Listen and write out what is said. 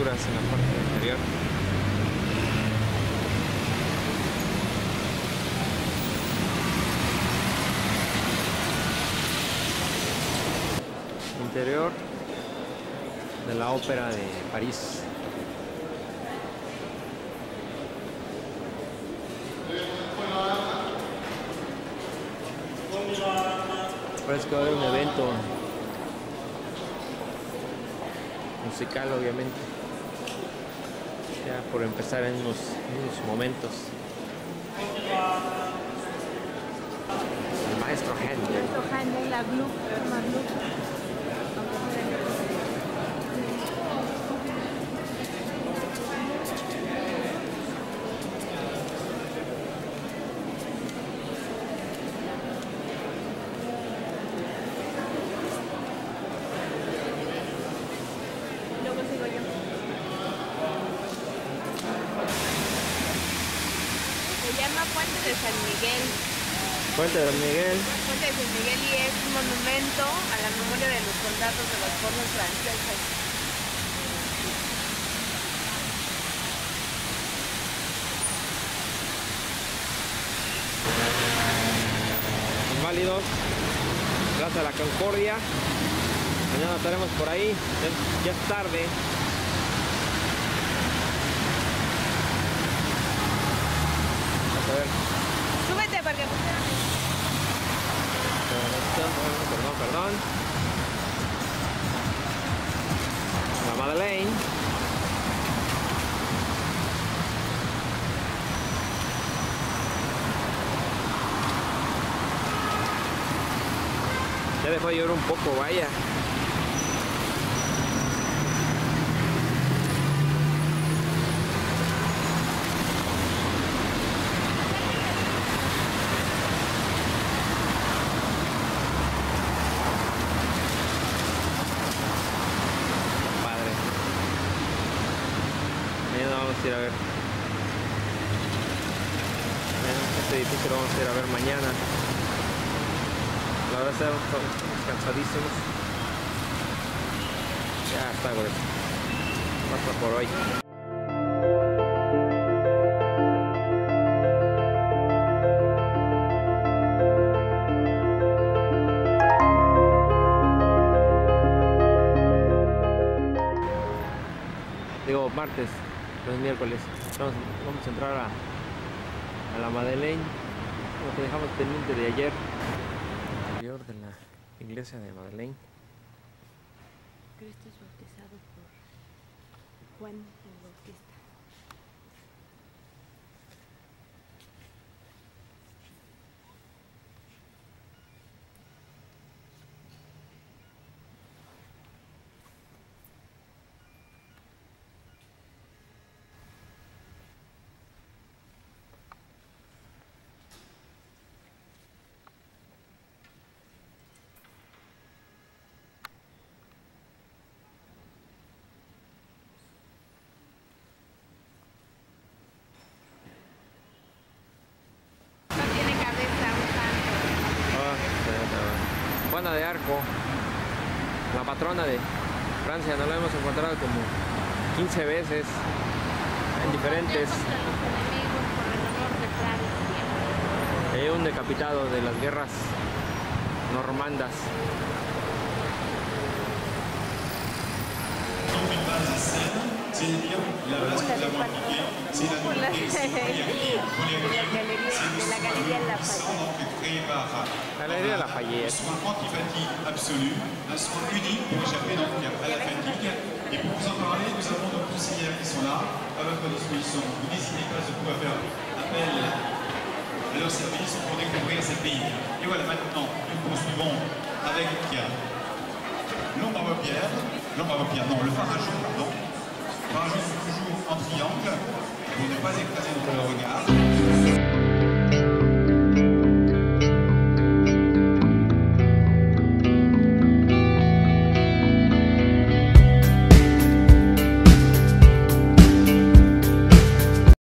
en la parte interior. Interior de la ópera de París. Parece que va a haber un evento musical, obviamente. Por empezar en unos, unos momentos. El maestro Händel. Maestro Handel, la Gluck. Llama Puente de San Miguel. Puente de Don Miguel. Puente de San Miguel y es un monumento a la memoria de los soldados de las fuerzas francesas. Inválidos. Plaza de la Concordia. Mañana estaremos por ahí. Ya es tarde. Vamos a ver. Súbete porque Perdón, perdón. La Madeleine. Ya dejó de llover un poco, vaya. Padre. Mañana vamos a ir a ver. Este edificio lo vamos a ir a ver mañana. La verdad estamos cansadísimos. Ya está, güey. Basta por hoy. Digo, martes, no es miércoles. Vamos, vamos a entrar a, a la Madeleine, lo que dejamos pendiente de ayer. Interior de la iglesia de Madeleine. Cristo es bautizado por Juan el Bautista. De Arco, la patrona de Francia, nos la hemos encontrado como 15 veces en diferentes. Hay un decapitado de las guerras normandas. C'est bien la base que nous avons appliquée, c'est la la, nouveauté, c'est le de Polyamide. la galería, de la La Galerie par Lafayette. un soin anti-fatigue absolu, un soin unique pour échapper donc à la fatigue. Et pour vous en parler, nous avons nos conseillères qui sont là, à votre disposition. Vous n'hésitez pas surtout à faire appel à leur service pour découvrir ces pays. Et voilà, maintenant, nous poursuivons avec l'ombre à paupières, l'ombre à paupières, non, le fard à pardon. nie panik, panik, panik, panik,